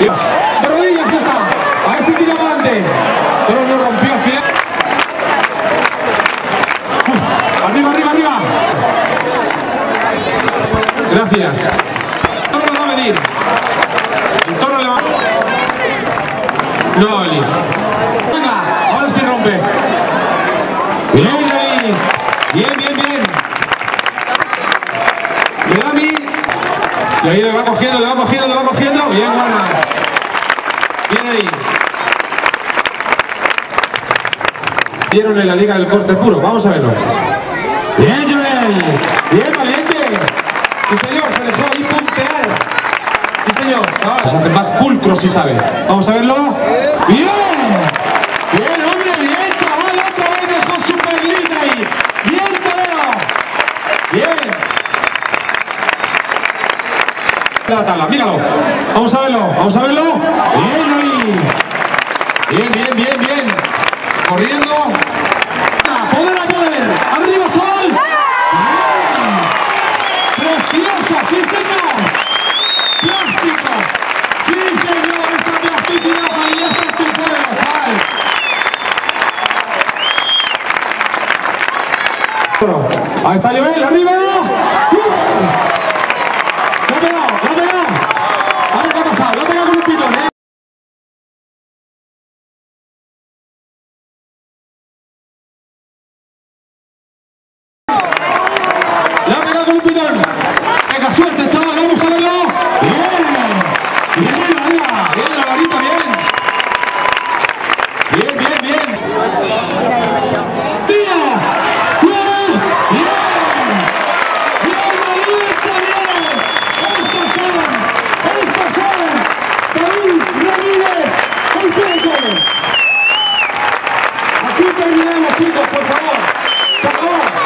De rodillas está. A ver si tira adelante. Pero lo rompió al final. Uf, arriba, arriba, arriba. Gracias. El toro va a venir. El toro le va No va a. Venga, ahora sí rompe. Bien ahí. Bien, bien, bien. A. Y ahí le va cogiendo, le va cogiendo, le va cogiendo. Bien, buena. Bien ahí. Vieron en la Liga del Corte Puro. Vamos a verlo. Bien, Joel. Bien, valiente. Sí, señor, se dejó ahí puntear. Sí, señor. Se hace más pulcro si sabe. Vamos a verlo. Bien. Bien, hombre, bien, chaval. Otra vez dejó super lista ahí. Bien, Torero. Bien. La tabla, míralo. Vamos a verlo, vamos a verlo. Bien ahí. Bien, bien, bien, bien. Corriendo. Ahí está Joel, arriba. terminamos, chicos, por favor. Se acabó.